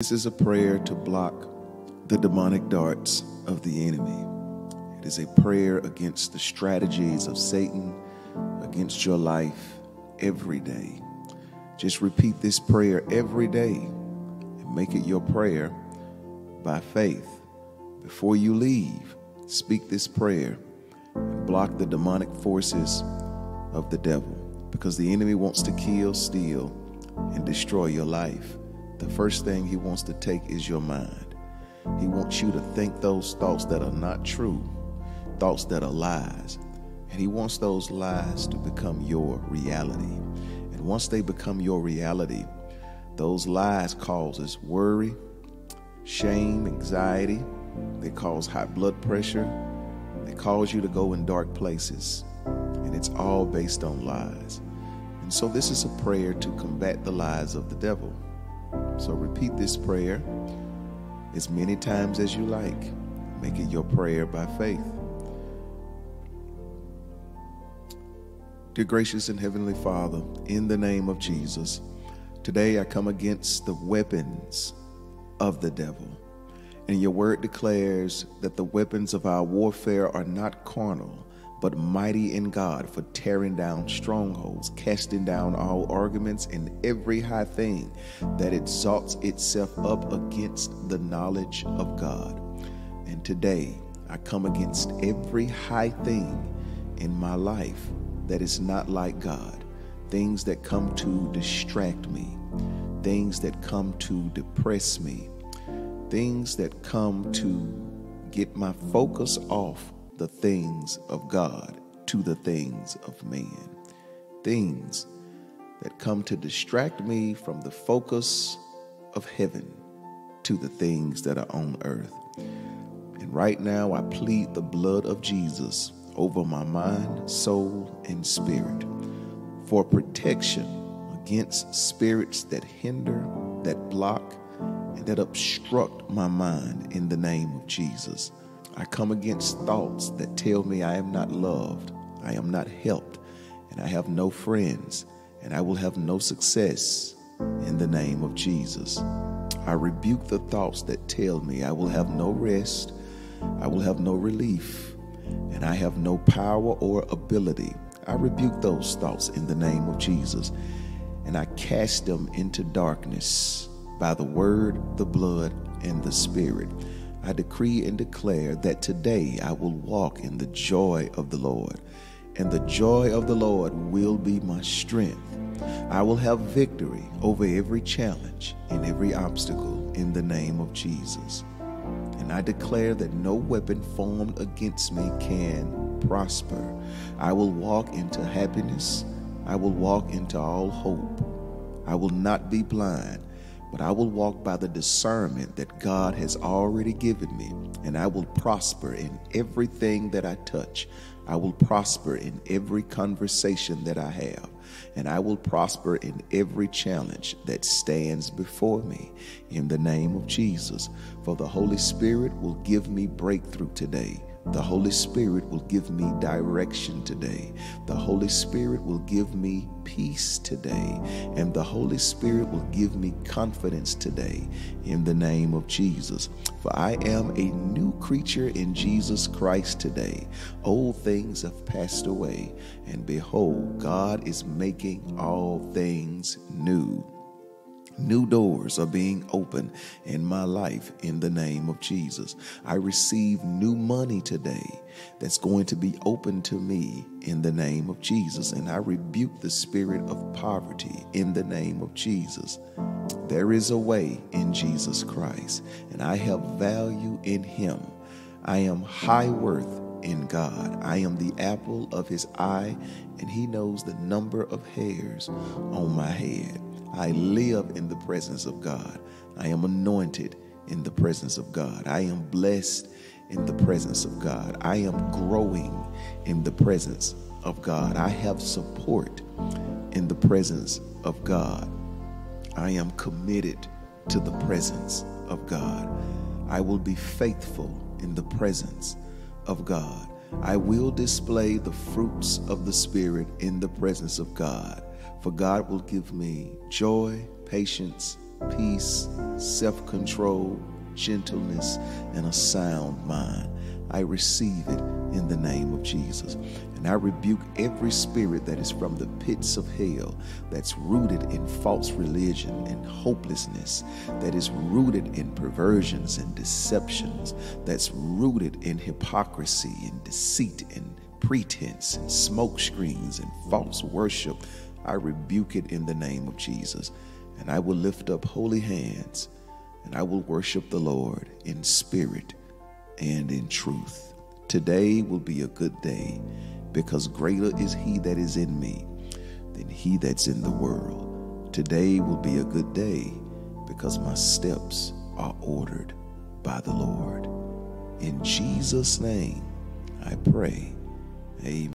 This is a prayer to block the demonic darts of the enemy. It is a prayer against the strategies of Satan against your life every day. Just repeat this prayer every day and make it your prayer by faith. Before you leave, speak this prayer and block the demonic forces of the devil because the enemy wants to kill, steal, and destroy your life the first thing he wants to take is your mind. He wants you to think those thoughts that are not true, thoughts that are lies. And he wants those lies to become your reality. And once they become your reality, those lies causes worry, shame, anxiety. They cause high blood pressure. They cause you to go in dark places. And it's all based on lies. And so this is a prayer to combat the lies of the devil. So repeat this prayer as many times as you like. Make it your prayer by faith. Dear gracious and heavenly Father, in the name of Jesus, today I come against the weapons of the devil. And your word declares that the weapons of our warfare are not carnal but mighty in God for tearing down strongholds, casting down all arguments and every high thing that exalts itself up against the knowledge of God. And today, I come against every high thing in my life that is not like God, things that come to distract me, things that come to depress me, things that come to get my focus off the things of God to the things of man. Things that come to distract me from the focus of heaven to the things that are on earth. And right now, I plead the blood of Jesus over my mind, soul, and spirit for protection against spirits that hinder, that block, and that obstruct my mind in the name of Jesus. I come against thoughts that tell me I am not loved, I am not helped, and I have no friends, and I will have no success in the name of Jesus. I rebuke the thoughts that tell me I will have no rest, I will have no relief, and I have no power or ability. I rebuke those thoughts in the name of Jesus, and I cast them into darkness by the word, the blood, and the spirit. I decree and declare that today I will walk in the joy of the Lord, and the joy of the Lord will be my strength. I will have victory over every challenge and every obstacle in the name of Jesus. And I declare that no weapon formed against me can prosper. I will walk into happiness. I will walk into all hope. I will not be blind but I will walk by the discernment that God has already given me, and I will prosper in everything that I touch. I will prosper in every conversation that I have, and I will prosper in every challenge that stands before me in the name of Jesus. For the Holy Spirit will give me breakthrough today. The Holy Spirit will give me direction today. The Holy Spirit will give me peace today. And the Holy Spirit will give me confidence today in the name of Jesus. For I am a new creature in Jesus Christ today. Old things have passed away, and behold, God is making all things new. New doors are being opened in my life in the name of Jesus. I receive new money today that's going to be open to me in the name of Jesus. And I rebuke the spirit of poverty in the name of Jesus. There is a way in Jesus Christ, and I have value in Him. I am high worth in God. I am the apple of His eye, and He knows the number of hairs on my head. I live in the presence of God. I am anointed in the presence of God. I am blessed in the presence of God. I am growing in the presence of God. I have support in the presence of God. I am committed to the presence of God. I will be faithful in the presence of God. I will display the fruits of the Spirit in the presence of God. For God will give me joy, patience, peace, self control, gentleness, and a sound mind. I receive it in the name of Jesus. And I rebuke every spirit that is from the pits of hell, that's rooted in false religion and hopelessness, that is rooted in perversions and deceptions, that's rooted in hypocrisy and deceit and pretense and smoke screens and false worship. I rebuke it in the name of Jesus. And I will lift up holy hands and I will worship the Lord in spirit and in truth. Today will be a good day because greater is He that is in me than He that's in the world. Today will be a good day because my steps are ordered by the Lord. In Jesus' name, I pray. Amen.